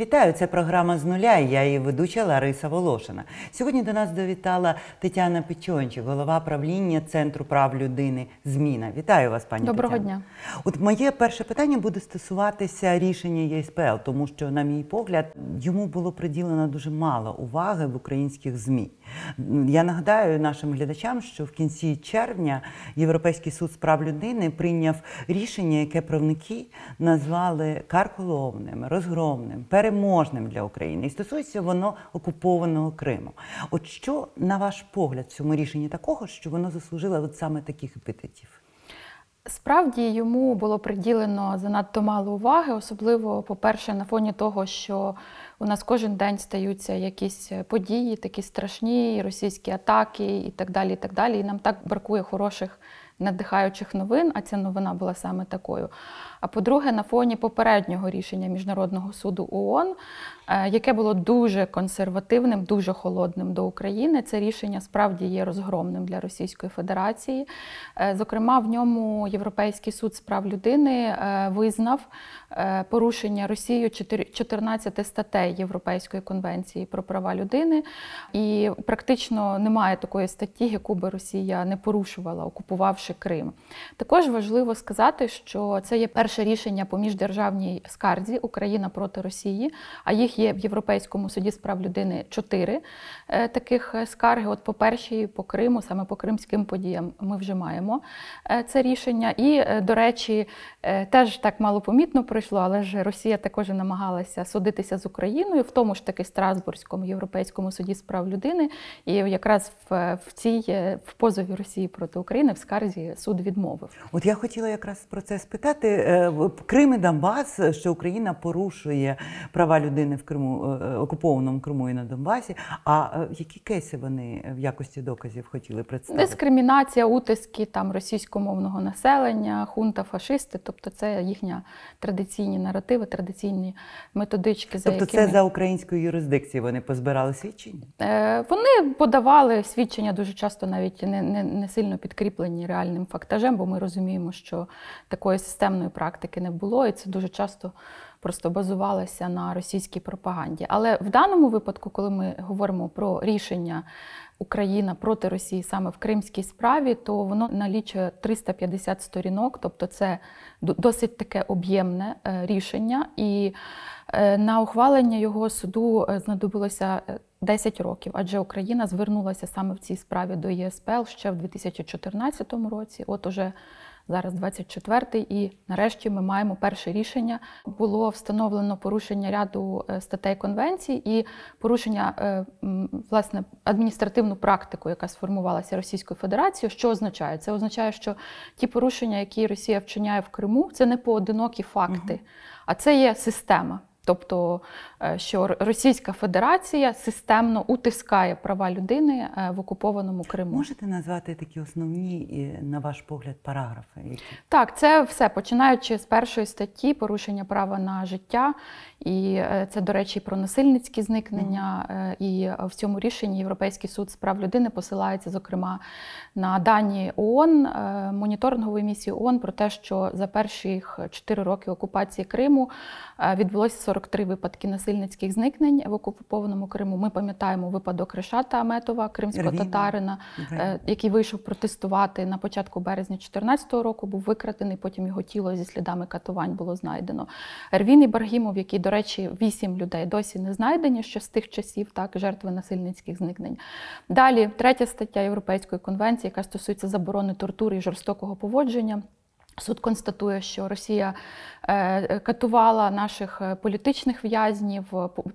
Вітаю, це програма з нуля. і Я її ведуча Лариса Волошина. Сьогодні до нас довітала Тетяна Печончик, голова правління Центру прав людини. Зміна. Вітаю вас, пані Доброго Тетяно. дня. От моє перше питання буде стосуватися рішення ЄСПЛ, тому що, на мій погляд, йому було приділено дуже мало уваги в українських ЗМІ. Я нагадаю нашим глядачам, що в кінці червня Європейський суд з прав людини прийняв рішення, яке правники назвали карколовним, розгромним, переможним для України. І стосується воно окупованого Криму. От що, на ваш погляд, в цьому рішенні такого, що воно заслужило от саме таких епітетів? Справді йому було приділено занадто мало уваги, особливо, по-перше, на фоні того, що у нас кожен день стаються якісь події, такі страшні, російські атаки і так далі. І так далі. І нам так бракує хороших надихаючих новин, а ця новина була саме такою. А по-друге, на фоні попереднього рішення Міжнародного суду ООН, е, яке було дуже консервативним, дуже холодним до України, це рішення справді є розгромним для Російської Федерації. Е, Зокрема, в ньому Європейський суд з прав людини е, визнав порушення Росією 14 статей Європейської конвенції про права людини, і практично немає такої статті, яку би Росія не порушувала, окупувавши Крим. Також важливо сказати, що це є перше рішення по міждержавній скарзі Україна проти Росії, а їх є в Європейському суді з прав людини чотири е, таких е, скарги. От по першій, по Криму, саме по кримським подіям, ми вже маємо е, це рішення. І, до речі, теж так малопомітно пройшло, але ж Росія також намагалася судитися з Україною, в тому ж таки Страсбурзькому європейському суді з прав людини. І якраз в, в цій в позові Росії проти України в скарзі суд відмовив. От я хотіла якраз про це спитати. Е, Крим і Донбас, що Україна порушує права людини в Криму, е, окупованому Криму і на Донбасі. А е, які кейси вони в якості доказів хотіли представити? Дискримінація, утиски там російськомовного населення, хунта, фашисти, тобто це їхня традиційні наративи, традиційні методички, за Тобто якими це за українською юрисдикцією вони позбирали свідчення? Е, Вони подавали свідчення дуже часто навіть не, не, не сильно підкріплені реальним фактажем, бо ми розуміємо, що такої системної практики не було, і це дуже часто просто базувалося на російській пропаганді. Але в даному випадку, коли ми говоримо про рішення Україна проти Росії саме в кримській справі, то воно налічує 350 сторінок, тобто це досить таке об'ємне е, рішення. І е, на ухвалення його суду е, знадобилося е, 10 років, адже Україна звернулася саме в цій справі до ЄСПЛ ще в 2014 році. От уже зараз 24-й, і нарешті ми маємо перше рішення. Було встановлено порушення ряду е, статей конвенції і порушення е, власне адміністративну практику, яка сформувалася Російською Федерацією. Що означає? Це означає, що ті порушення, які Росія вчиняє в Криму, це не поодинокі факти, а це є система. Тобто, що Російська Федерація системно утискає права людини е, в окупованому Криму. Можете назвати такі основні, е, на ваш погляд, параграфи? Які? Так, це все починаючи з першої статті порушення права на життя, і е, це, до речі, про насильницькі зникнення. Е, І в цьому рішенні Європейський суд з прав людини посилається, зокрема, на дані ООН, е, моніторингової місії ООН про те, що за перші 4 роки окупації Криму е, відбулося 43 випадки насильницьких зникнень в окупованому Криму. Ми пам'ятаємо випадок Решата Аметова, кримського татарина, е, який вийшов протестувати на початку березня 2014 року, був викрадений, потім його тіло зі слідами катувань було знайдено. Ервін Ібрагімов, який, до речі, вісім людей досі не знайдені ще з тих часів, так, жертви насильницьких зникнень. Далі, третя стаття Європейської конвенції, яка стосується заборони тортури і жорстокого поводження. Суд констатує, що Росія е, катувала наших е, політичних в'язнів,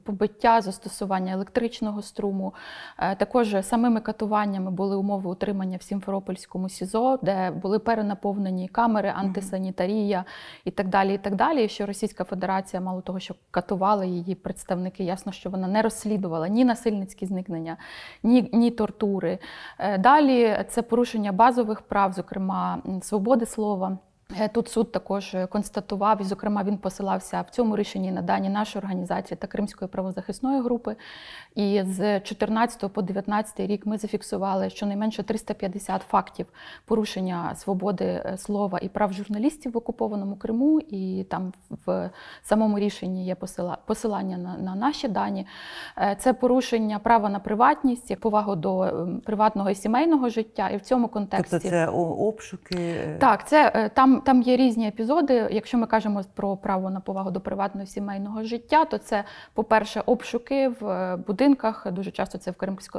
побиття, застосування електричного струму. Е, Також самими катуваннями були умови утримання в Сімферопольському СІЗО, де були перенаповнені камери, антисанітарія і так далі. І так далі. І що Російська Федерація, мало того, що катували її представники, ясно, що вона не розслідувала ні насильницькі зникнення, ні, ні тортури. Е, Далі це порушення базових прав, зокрема свободи слова. Е, тут суд також констатував, і, зокрема, він посилався в цьому рішенні на дані нашої організації та Кримської правозахисної групи. І з 14 по 19 рік ми зафіксували щонайменше 350 фактів порушення свободи е, слова і прав журналістів в окупованому Криму. І там в самому рішенні є посилання на, на наші дані. Е, це порушення права на приватність, повагу до ем, приватного і сімейного життя. І в цьому контексті Тобто це обшуки. Так, це там там є різні епізоди. Якщо ми кажемо про право на повагу до приватного сімейного життя, то це, по-перше, обшуки в е, будинках. Дуже часто це в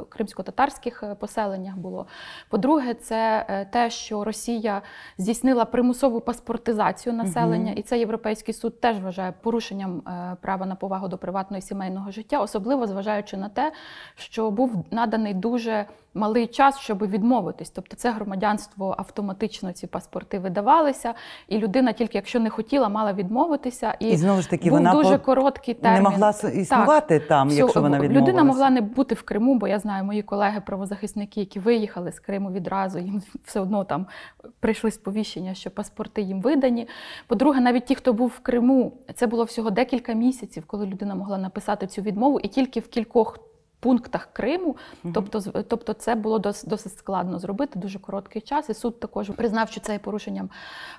кримсько-татарських е, поселеннях було. По-друге, це е, те, що Росія здійснила примусову паспортизацію населення, угу. і це європейський суд теж вважає порушенням права на повагу до приватного і сімейного життя, особливо зважаючи на те, що був наданий дуже малий час, щоб відмовитись. Тобто, це громадянство автоматично ці паспорти видавалися, і людина, тільки якщо не хотіла, мала відмовитися. І, і знову ж таки був вона дуже по... короткий термін. не могла існувати так. там, якщо вона відмовилася. Людина могла не бути в Криму, бо я знаю мої колеги-правозахисники, які виїхали з Криму відразу. Їм все одно там прийшли сповіщення, що паспорти їм видані. По-друге, навіть ті, хто був в Криму, це було всього декілька місяців, коли людина могла написати цю відмову, і тільки в кількох пунктах Криму. Тобто, тобто це було досить, досить складно зробити, дуже короткий час. І суд також признав, що це є порушенням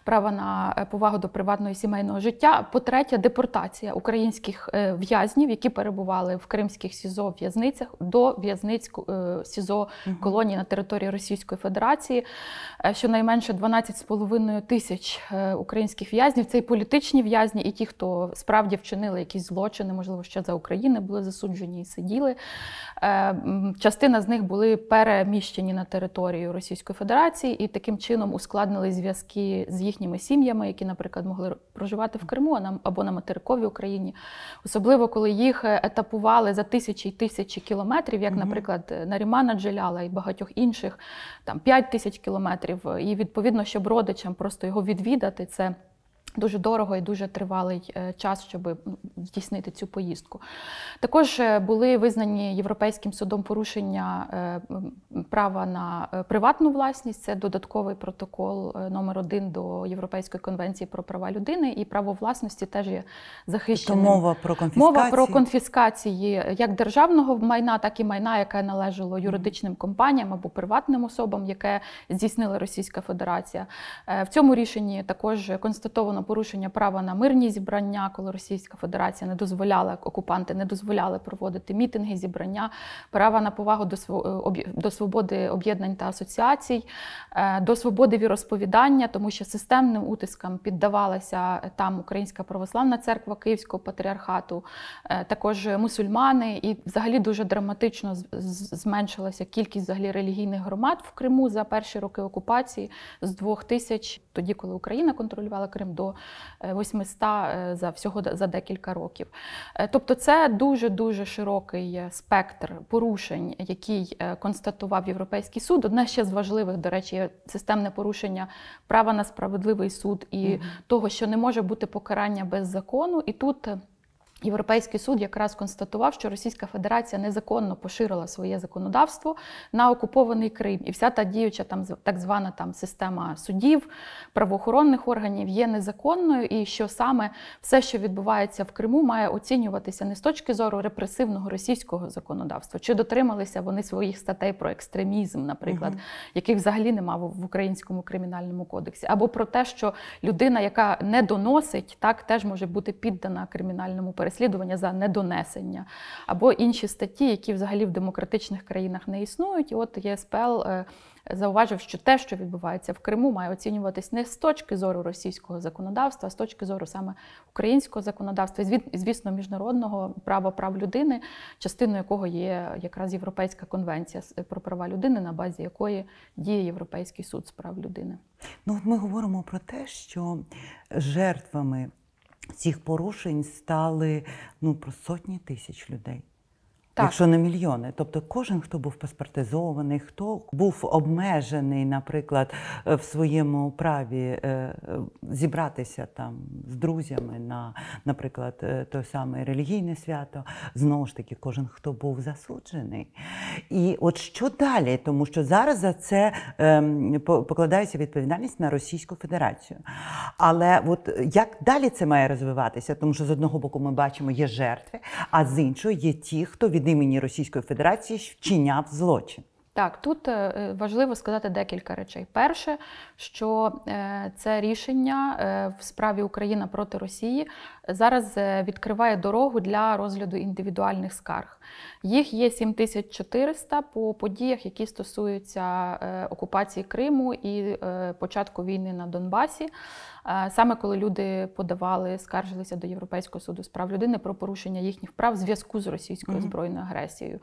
права на е, повагу до приватного і сімейного життя. По-третє, депортація українських е, в'язнів, які перебували в кримських СІЗО в'язницях до в'язниць е, СІЗО колонії на території Російської Федерації. Щонайменше 12,5 тисяч українських в'язнів. Це і політичні в'язні, і ті, хто справді вчинили якісь злочини, можливо, ще за України були засуджені і сиділи. Е, частина з них були переміщені на територію Російської Федерації і таким чином ускладнили зв'язки з їхніми сім'ями, які, наприклад, могли проживати в Криму або на материковій Україні, особливо коли їх етапували за тисячі й тисячі кілометрів, як, наприклад, Нарімана Джеляла і багатьох інших, там 5 тисяч кілометрів. І відповідно, щоб родичам просто його відвідати, це. Дуже дорого і дуже тривалий е, час, щоб здійснити цю поїздку. Також е, були визнані Європейським судом порушення е, права на приватну власність. Це додатковий протокол номер один до Європейської конвенції про права людини, і право власності теж є захищеним. Тобто мова про конфіскації? Мова про конфіскації як державного майна, так і майна, яке належало юридичним компаніям або приватним особам, яке здійснила Російська Федерація. В цьому рішенні також констатовано порушення права на мирні зібрання, коли Російська Федерація не дозволяла, окупанти не дозволяли проводити мітинги, зібрання, права на повагу до до свободи об'єднань та асоціацій, е, до свободи віросповідання, тому що системним утискам піддавалася там Українська православна церква Київського патріархату, е, також мусульмани, і взагалі дуже драматично зменшилася кількість взагалі релігійних громад в Криму за перші роки окупації з двох тисяч, тоді коли Україна контролювала Крим, до 800 е, за всього за декілька років. Е, тобто, це дуже дуже широкий спектр порушень, який е, констатував Європейський суд. Одне ще з важливих, до речі, системне порушення права на справедливий суд і угу. того, що не може бути покарання без закону, і тут. Європейський суд якраз констатував, що Російська Федерація незаконно поширила своє законодавство на окупований Крим, і вся та діюча там так звана там система судів, правоохоронних органів є незаконною, і що саме все, що відбувається в Криму, має оцінюватися не з точки зору репресивного російського законодавства, чи дотрималися вони своїх статей про екстремізм, наприклад, угу. яких взагалі немає в українському кримінальному кодексі, або про те, що людина, яка не доносить, так теж може бути піддана кримінальному переслідуванню переслідування за недонесення, або інші статті, які взагалі в демократичних країнах не існують. І от ЄСПЛ е, зауважив, що те, що відбувається в Криму, має оцінюватись не з точки зору російського законодавства, а з точки зору саме українського законодавства, і звісно, міжнародного права прав людини, частиною якого є якраз Європейська конвенція про права людини, на базі якої діє Європейський суд з прав людини. Ну, от ми говоримо про те, що жертвами цих порушень стали ну, про сотні тисяч людей. Так. Якщо не мільйони, тобто кожен, хто був паспортизований, хто був обмежений, наприклад, в своєму праві е, е, зібратися там з друзями на, наприклад, е, той самий релігійне свято, знову ж таки, кожен, хто був засуджений. І от що далі? Тому що зараз за це ем, покладається відповідальність на Російську Федерацію. Але от як далі це має розвиватися? Тому що з одного боку ми бачимо, є жертви, а з іншого є ті, хто від імені Російської Федерації вчиняв злочин. Так, тут е, важливо сказати декілька речей. Перше, що е, це рішення е, в справі Україна проти Росії зараз е, відкриває дорогу для розгляду індивідуальних скарг. Їх є 7400 по подіях, які стосуються е, окупації Криму і е, початку війни на Донбасі. Саме коли люди подавали, скаржилися до Європейського суду з прав людини про порушення їхніх прав в зв'язку з російською збройною агресією.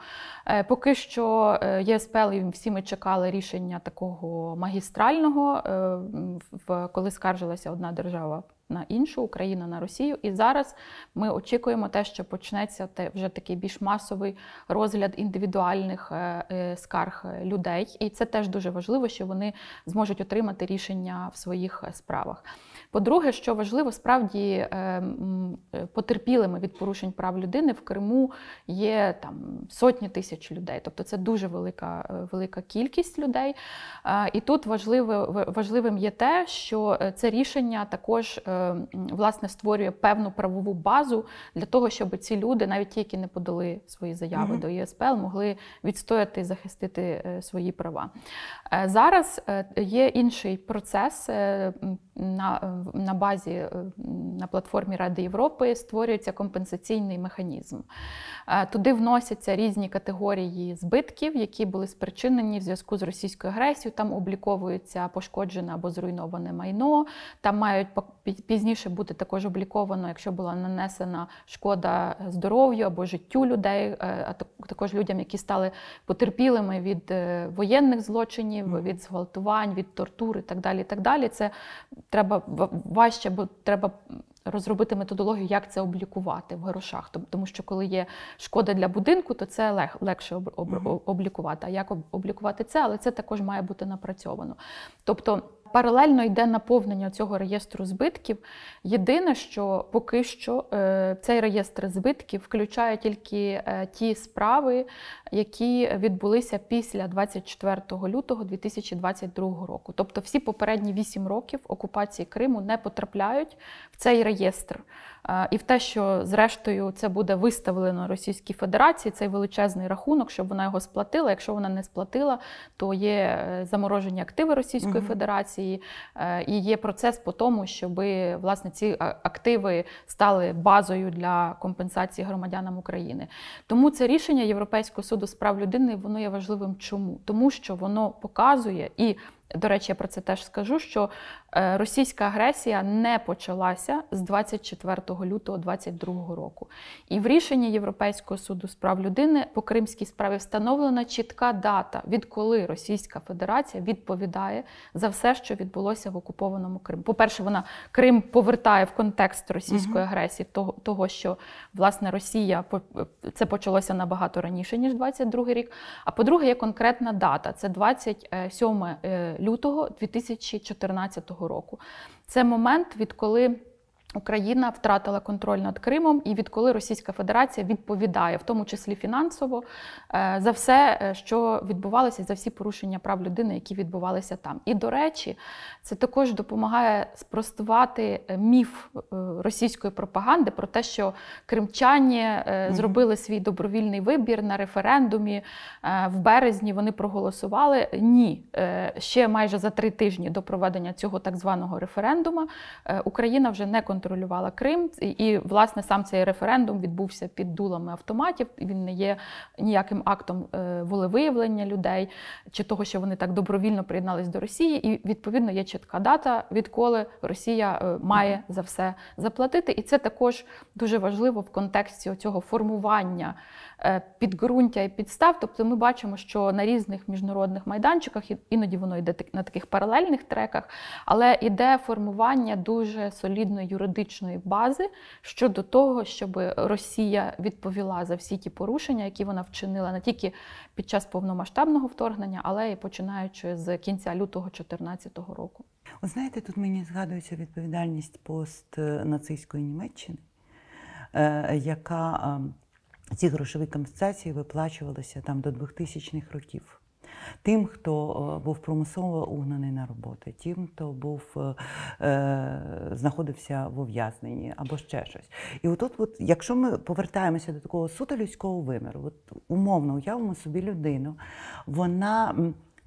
Е, Поки що е, ЄСПЛ і всі ми чекали рішення такого магістрального, е, коли скаржилася одна держава на іншу, Україна на Росію. І зараз ми очікуємо те, що почнеться те вже такий більш масовий розгляд індивідуальних скарг людей. І це теж дуже важливо, що вони зможуть отримати рішення в своїх справах. По-друге, що важливо, справді е, е, потерпілими від порушень прав людини в Криму є там сотні тисяч людей. Тобто це дуже велика, е, велика кількість людей. І тут важливо, в- важливим є те, що це рішення також власне створює певну правову базу для того, щоб ці люди, навіть ті, які не подали свої заяви Мгм. до ЄСПЛ, могли відстояти і захистити свої права. Зараз є інший процес на, на базі е, на платформі Ради Європи створюється компенсаційний механізм. Е, Туди вносяться різні категорії збитків, які були спричинені в зв'язку з російською агресією. Там обліковується пошкоджене або зруйноване майно. Там мають пізніше бути також обліковано, якщо була нанесена шкода здоров'ю або життю людей, е, а також людям, які стали потерпілими від воєнних злочинів, від зґвалтувань, від тортур і так далі. І так далі. Це треба важче, бо треба розробити методологію, як це облікувати в грошах. Тому що коли є шкода для будинку, то це лег, легше об, об, облікувати. А як облікувати це? Але це також має бути напрацьовано. Тобто. Паралельно йде наповнення цього реєстру збитків. Єдине, що поки що е, цей реєстр збитків включає тільки е, ті справи, які відбулися після 24 лютого 2022 року. Тобто всі попередні 8 років окупації Криму не потрапляють в цей реєстр. Е, І в те, що зрештою це буде виставлено Російській Федерації, цей величезний рахунок, щоб вона його сплатила. Якщо вона не сплатила, то є заморожені активи Російської Мгм. Федерації, е, і є процес по тому, щоб власне ці активи стали базою для компенсації громадянам України. Тому це рішення Європейського суду з прав людини воно є важливим. Чому? Тому що воно показує і. До речі, я про це теж скажу, що е, російська агресія не почалася з 24 лютого 2022 року. І в рішенні Європейського суду з прав людини по кримській справі встановлена чітка дата, відколи Російська Федерація відповідає за все, що відбулося в окупованому Криму. По-перше, вона Крим повертає в контекст російської агресії, того, того, що власне Росія це почалося набагато раніше ніж 22 рік. А по-друге, є конкретна дата: це 27 е, лютого 2014 року. Це момент, відколи. Україна втратила контроль над Кримом, і відколи Російська Федерація відповідає, в тому числі фінансово, е, за все, е, що відбувалося, за всі порушення прав людини, які відбувалися там. І до речі, це також допомагає спростувати е, міф російської пропаганди про те, що кримчані зробили свій добровільний вибір на референдумі в березні. Вони проголосували. Ні, ще майже за три тижні до проведення цього так званого референдуму Україна вже не контролювала Крим, і, і власне сам цей референдум відбувся під дулами автоматів. Він не є ніяким актом е, волевиявлення людей чи того, що вони так добровільно приєднались до Росії. І відповідно є чітка дата, відколи Росія е, має за все заплатити. І це також дуже важливо в контексті цього формування підґрунтя і підстав. Тобто ми бачимо, що на різних міжнародних майданчиках іноді воно йде на таких паралельних треках, але іде формування дуже солідної юридичної бази щодо того, щоб Росія відповіла за всі ті порушення, які вона вчинила не тільки під час повномасштабного вторгнення, але й починаючи з кінця лютого 2014 року. Ви знаєте, тут мені згадується відповідальність постнацистської Німеччини, е, яка е, ці грошові компенсації виплачувалися там до 2000-х років. Тим, хто е, був примусово угнаний на роботи, тим, хто був е, знаходився в ув'язненні або ще щось. І отут, от, якщо ми повертаємося до такого суто людського виміру, от умовно уявимо собі людину, вона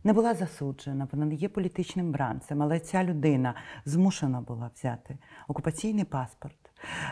не була засуджена, вона не є політичним бранцем, але ця людина змушена була взяти окупаційний паспорт.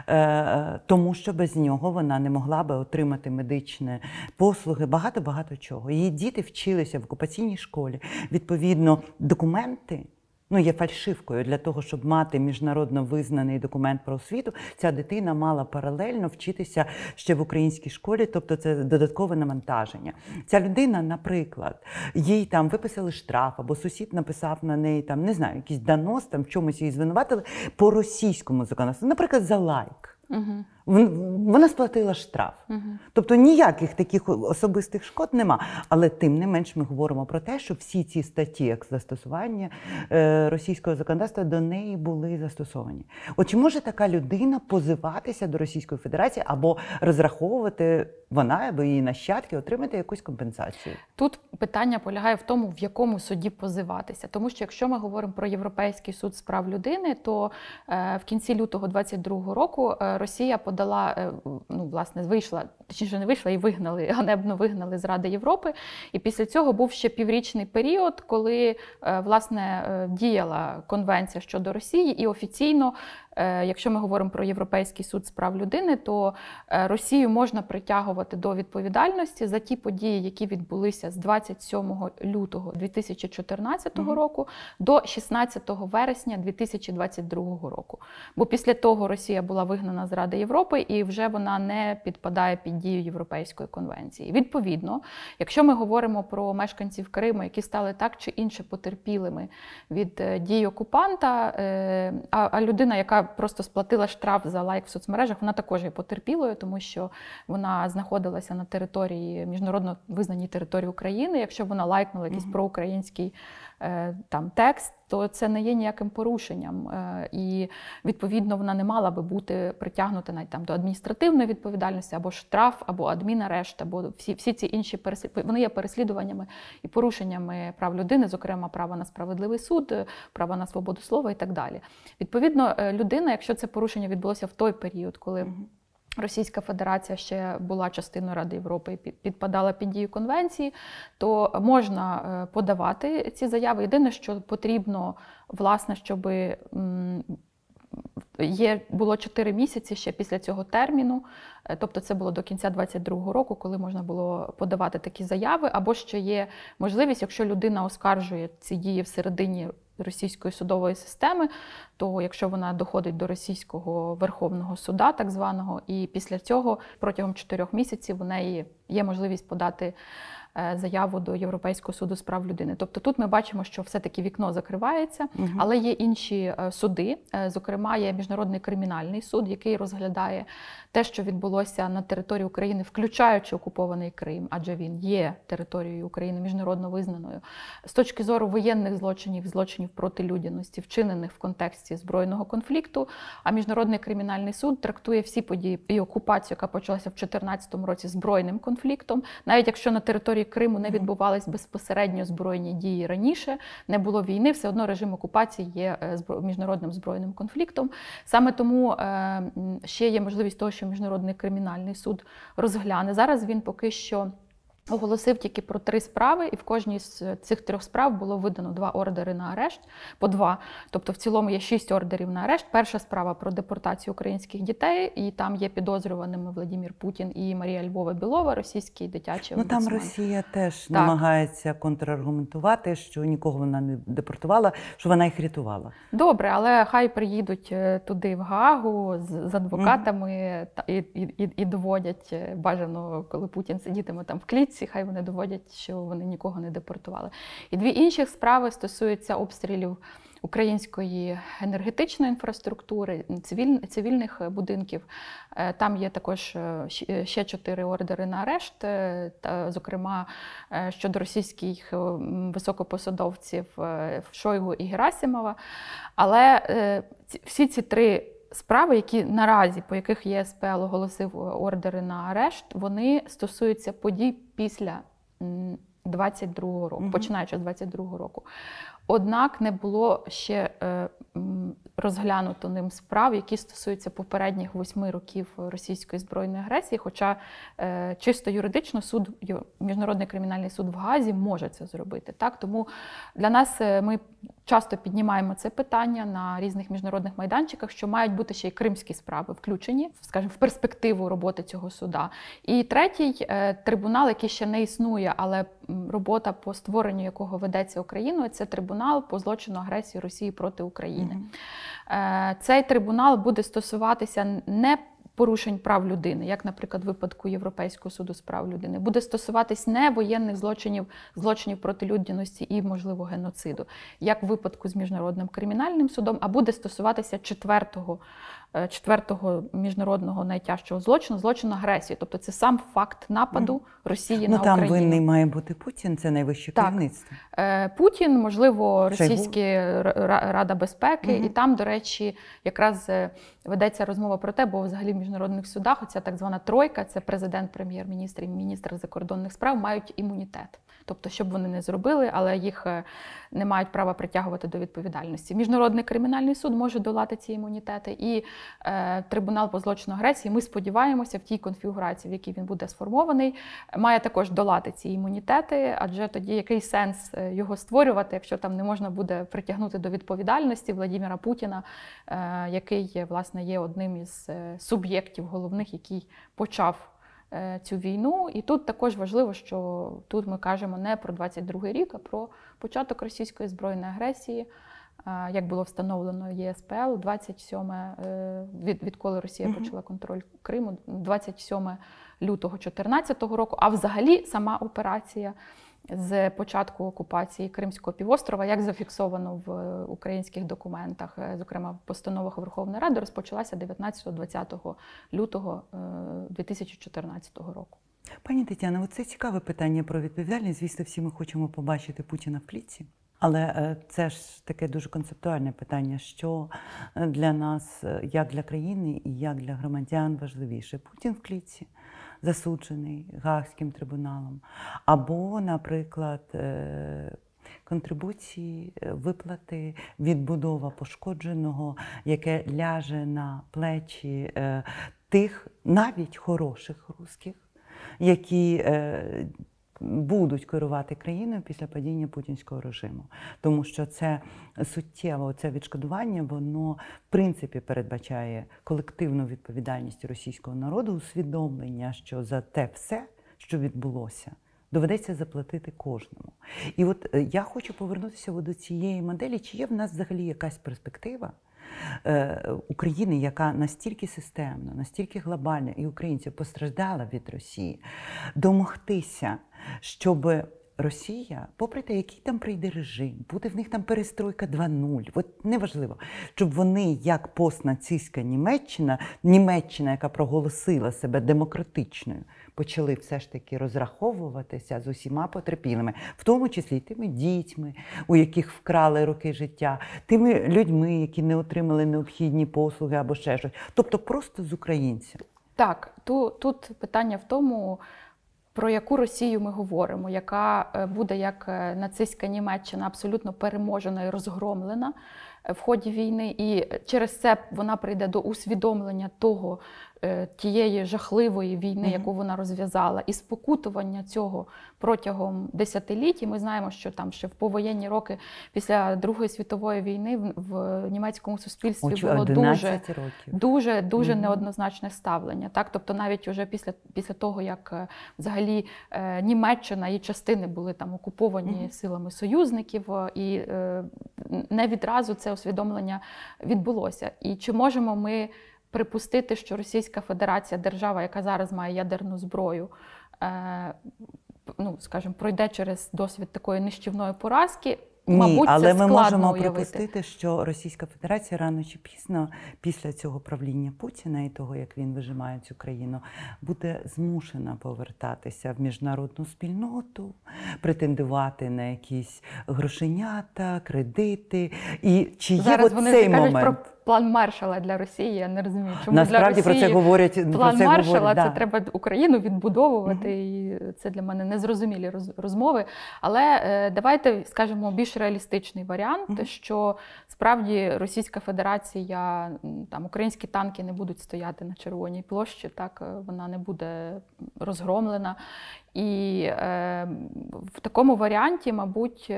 Е, тому що без нього вона не могла би отримати медичні послуги, багато-багато чого. Її діти вчилися в окупаційній школі. Відповідно, документи ну, є фальшивкою для того, щоб мати міжнародно визнаний документ про освіту, ця дитина мала паралельно вчитися ще в українській школі, тобто це додаткове навантаження. Ця людина, наприклад, їй там виписали штраф, або сусід написав на неї там, не знаю, якийсь донос, там в чомусь її звинуватили по російському законодавству, наприклад, за лайк. Угу. Вона сплатила штраф. Угу. Тобто ніяких таких особистих шкод нема. Але тим не менш ми говоримо про те, що всі ці статті, як застосування е, російського законодавства, до неї були застосовані. От чи може така людина позиватися до Російської Федерації або розраховувати вона або її нащадки отримати якусь компенсацію? Тут питання полягає в тому, в якому суді позиватися. Тому що якщо ми говоримо про Європейський суд з прав людини, то е, в кінці лютого 2022 року е, Росія подала, е, ну власне, вийшла, точніше не вийшла і вигнали, ганебно вигнали з Ради Європи. І після цього був ще піврічний період, коли е, власне е, діяла конвенція щодо Росії, і офіційно якщо ми говоримо про Європейський суд з прав людини, то е, Росію можна притягувати до відповідальності за ті події, які відбулися з 27 лютого 2014 mm -hmm. року до 16 вересня 2022 року. Бо після того Росія була вигнана з Ради Європи і вже вона не підпадає під дію Європейської конвенції. Відповідно, якщо ми говоримо про мешканців Криму, які стали так чи інше потерпілими від е, дій окупанта, а людина, яка просто сплатила штраф за лайк в соцмережах, вона також є потерпілою, тому що вона знаходилася на території міжнародно визнаній території України. Якщо вона лайкнула якийсь проукраїнський там текст, то це не є ніяким порушенням. Е, і відповідно вона не мала би бути притягнута навіть там до адміністративної відповідальності, або штраф, або адмінарешт, або всі всі ці інші переслід... вони є переслідуваннями і порушеннями прав людини, зокрема права на справедливий суд, права на свободу слова і так далі. Відповідно, е, людина, якщо це порушення відбулося в той період, коли Російська Федерація ще була частиною Ради Європи і підпадала під дію конвенції, то можна е, подавати ці заяви. Єдине, що потрібно, власне, щоб є було 4 місяці ще після цього терміну, е, тобто це було до кінця 2022 року, коли можна було подавати такі заяви, або ще є можливість, якщо людина оскаржує ці дії всередині російської судової системи, то якщо вона доходить до російського верховного суда, так званого, і після цього протягом чотирьох місяців у неї є можливість подати. Е, заяву до Європейського суду з прав людини. Тобто тут ми бачимо, що все-таки вікно закривається, угу. але є інші е, суди. Е, зокрема, є міжнародний кримінальний суд, який розглядає те, що відбулося на території України, включаючи окупований Крим, адже він є територією України міжнародно визнаною. З точки зору воєнних злочинів, злочинів проти людяності, вчинених в контексті збройного конфлікту. А міжнародний кримінальний суд трактує всі події і окупацію, яка почалася в 2014 році збройним конфліктом, навіть якщо на території території Криму не відбувались безпосередньо збройні дії раніше, не було війни, все одно режим окупації є е, міжнародним збройним конфліктом. Саме тому е, ще є можливість того, що міжнародний кримінальний суд розгляне. Зараз він поки що. Оголосив тільки про три справи, і в кожній з цих трьох справ було видано два ордери на арешт, по два. Тобто, в цілому є шість ордерів на арешт. Перша справа про депортацію українських дітей, і там є підозрюваними Владимир Путін і Марія Львова Білова, російський дитячий Ну там Росія теж так. намагається контраргументувати, що нікого вона не депортувала, що вона їх рятувала. Добре, але хай приїдуть е, туди в Гагу з, з адвокатами mm -hmm. і, і, і, і доводять е, бажано, коли Путін сидітиме там в клітці таємниці, хай вони доводять, що вони нікого не депортували. І дві інші справи стосуються обстрілів української енергетичної інфраструктури, цивіль, цивільних будинків. Е, там є також е, е, ще чотири ордери на арешт, зокрема щодо російських високопосадовців Шойгу і Герасимова. Але всі ці три справи, які наразі, по яких ЄСПЛ оголосив ордери на арешт, вони стосуються подій після 22-го року, угу. починаючи з 22-го року. Однак не було ще е, розглянуто ним справ, які стосуються попередніх восьми років російської збройної агресії. Хоча е, чисто юридично суд, міжнародний кримінальний суд в Газі може це зробити. Так тому для нас е, ми часто піднімаємо це питання на різних міжнародних майданчиках, що мають бути ще й кримські справи включені, скажімо, в перспективу роботи цього суда. І третій трибунал, який ще не існує, але робота по створенню якого ведеться Україною, це трибунал по злочину агресії Росії проти України. Mm-hmm. Цей трибунал буде стосуватися не порушень прав людини, як, наприклад, випадку Європейського суду з прав людини, буде стосуватись не воєнних злочинів, злочинів проти людяності і, можливо, геноциду, як в випадку з міжнародним кримінальним судом, а буде стосуватися четвертого четвертого міжнародного найтяжчого злочину злочину агресії. Тобто це сам факт нападу Росії ну, на Україну. Ну там винний має бути Путін, це найвище так. керівництво. Е, Путін, можливо, російська рада безпеки, угу. і там, до речі, якраз е, ведеться розмова про те, бо взагалі в міжнародних судах оця так звана тройка, це президент, прем'єр-міністр і міністр закордонних справ, мають імунітет. Тобто, щоб вони не зробили, але їх не мають права притягувати до відповідальності. Міжнародний кримінальний суд може долати ці імунітети, і е, трибунал по злочину агресії. Ми сподіваємося, в тій конфігурації, в якій він буде сформований, має також долати ці імунітети, адже тоді який сенс е, його створювати, якщо там не можна буде притягнути до відповідальності Владимира Путіна, е, який власне є одним із е, суб'єктів головних, який почав. Е, цю війну. І тут також важливо, що тут ми кажемо не про 22-й рік, а про початок російської збройної агресії. Е, як було встановлено ЄСПЛ, 27 е, від, відколи Росія uh почала контроль Криму, 27 лютого 2014 року. А взагалі сама операція з початку окупації Кримського півострова, як зафіксовано в українських документах, е, зокрема в постановах Верховної Ради, розпочалася 19-20 лютого 2014 е, року. Пані Тетяна, це цікаве питання про відповідальність. Звісно, всі ми хочемо побачити Путіна в клітці. Але е, це ж таке дуже концептуальне питання, що для нас, як для країни і як для громадян важливіше Путін в клітці засуджений Гаагським трибуналом, або, наприклад, е, контрибуції, е, виплати, відбудова пошкодженого, яке ляже на плечі е, тих навіть хороших русських, які будуть керувати країною після падіння путінського режиму, тому що це суттєво це відшкодування, воно в принципі передбачає колективну відповідальність російського народу, усвідомлення, що за те все, що відбулося. Доведеться заплатити кожному. І от е, я хочу повернутися до цієї моделі, чи є в нас взагалі якась перспектива України, яка настільки системна, настільки глобальна, і українців постраждала від Росії, домогтися щоб Росія, попри те, який там прийде режим, буде в них там перестройка 2.0, от неважливо, щоб вони, як постнацистська Німеччина, Німеччина, яка проголосила себе демократичною, почали все ж таки розраховуватися з усіма потерпілими, в тому числі тими дітьми, у яких вкрали роки життя, тими людьми, які не отримали необхідні послуги або ще щось. Тобто просто з українцями. Так, тут, тут питання в тому. Про яку Росію ми говоримо, яка е, буде як е, нацистська Німеччина абсолютно переможена і розгромлена е, в ході війни, і через це вона прийде до усвідомлення того, тієї жахливої війни, яку вона розв'язала, і спокутування цього протягом десятиліть. І Ми знаємо, що там ще в повоєнні роки після Другої світової війни в, в німецькому суспільстві Очі, було дуже років. дуже дуже неоднозначне ставлення. Так, тобто, навіть уже після після того, як е, взагалі е, Німеччина і частини були там окуповані силами союзників, і не відразу це усвідомлення відбулося. І чи можемо ми припустити, що Російська Федерація, держава, яка зараз має ядерну зброю, е, ну, скажімо, пройде через досвід такої нищівної поразки. Ні, Мабуть, але це ми можемо уявити. припустити, що Російська Федерація рано чи пізно, після цього правління Путіна і того, як він вижимає цю країну, буде змушена повертатися в міжнародну спільноту, претендувати на якісь грошенята, кредити. І чи є Зараз вони цей момент? про план Маршала для Росії. Я не розумію, чому Насправді для Росії про це говорять про план це Маршала. говорять, Це треба Україну відбудовувати, і це для мене незрозумілі роз- розмови. Але е, давайте скажемо більш реалістичний варіант, Мгм. що справді Російська Федерація там українські танки не будуть стояти на червоній площі, так е, вона не буде розгромлена. І е, в такому варіанті, мабуть.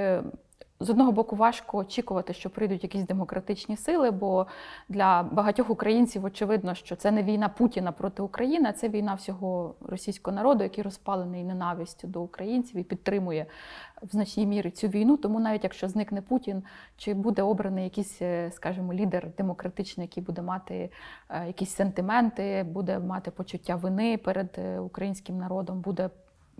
З одного боку, важко очікувати, що прийдуть якісь демократичні сили, бо для багатьох українців очевидно, що це не війна Путіна проти України, а це війна всього російського народу, який розпалений ненавистю до українців і підтримує в значній мірі цю війну. Тому навіть якщо зникне Путін, чи буде обраний якийсь, е, скажімо, лідер демократичний, який буде мати е, якісь сентименти, буде мати почуття вини перед е, українським народом, буде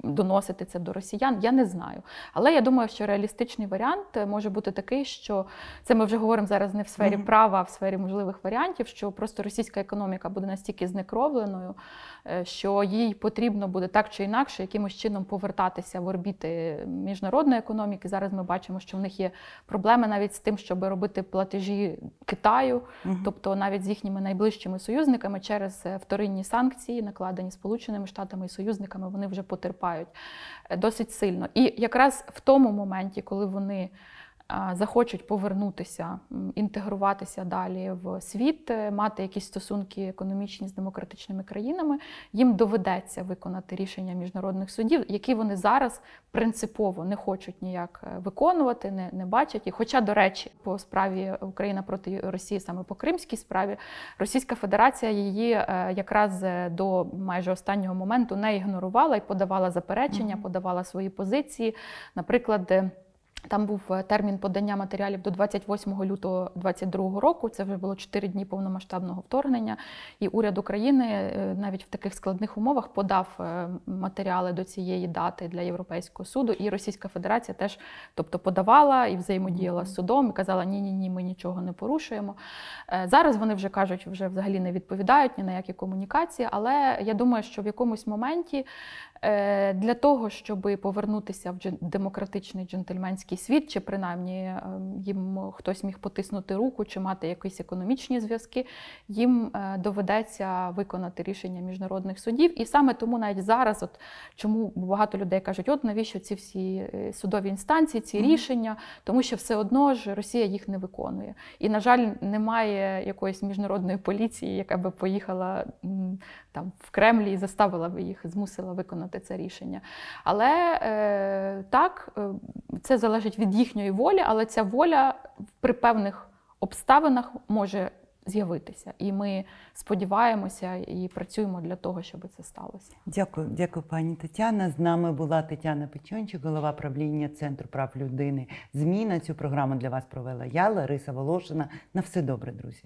доносити це до росіян, я не знаю. Але я думаю, що реалістичний варіант е, може бути такий, що це ми вже говоримо зараз не в сфері права, а в сфері можливих варіантів, що просто російська економіка буде настільки знекровленою, е, що їй потрібно буде так чи інакше якимось чином повертатися в орбіти міжнародної економіки. Зараз ми бачимо, що в них є проблеми навіть з тим, щоб робити платежі Китаю, тобто навіть з їхніми найближчими союзниками через е, вторинні санкції, накладені Сполученими Штатами і союзниками, вони вже потерпають е, досить сильно. І якраз в тому моменті, коли вони захочуть повернутися, інтегруватися далі в світ, е, мати якісь стосунки економічні з демократичними країнами, їм доведеться виконати рішення міжнародних судів, які вони зараз принципово не хочуть ніяк е, виконувати, не, не бачать. І хоча, до речі, по справі Україна проти Росії, саме по Кримській справі, Російська Федерація її е, якраз до майже останнього моменту не ігнорувала і подавала заперечення, Мгм. подавала свої позиції. Наприклад, там був е, термін подання матеріалів до 28 лютого 2022 року. Це вже було 4 дні повномасштабного вторгнення. І уряд України е, навіть в таких складних умовах подав е, матеріали до цієї дати для Європейського суду. І Російська Федерація теж тобто подавала і взаємодіяла з судом, і казала: ні, ні, ні, ми нічого не порушуємо. Зараз вони вже кажуть, вже взагалі не відповідають ні на які комунікації. Але я думаю, що в якомусь моменті для того, щоб повернутися в демократичний джентльменський світ, чи принаймні е, їм хтось міг потиснути руку, чи мати якісь економічні зв'язки, їм е, доведеться виконати рішення міжнародних судів. І саме тому навіть зараз, от чому багато людей кажуть, от навіщо ці всі е, судові інстанції, ці рішення, тому що все одно ж Росія їх не виконує. І, на жаль, немає якоїсь міжнародної поліції, яка би поїхала там в Кремлі і заставила би їх, змусила виконати це рішення. Але е, так, е, це залежить від їхньої волі, але ця воля при певних обставинах може з'явитися. І ми сподіваємося і працюємо для того, щоб це сталося. Дякую, дякую, пані Тетяна. З нами була Тетяна Печончик, голова правління Центру прав людини. ЗМІ на цю програму для вас провела я, Лариса Волошина. На все добре, друзі.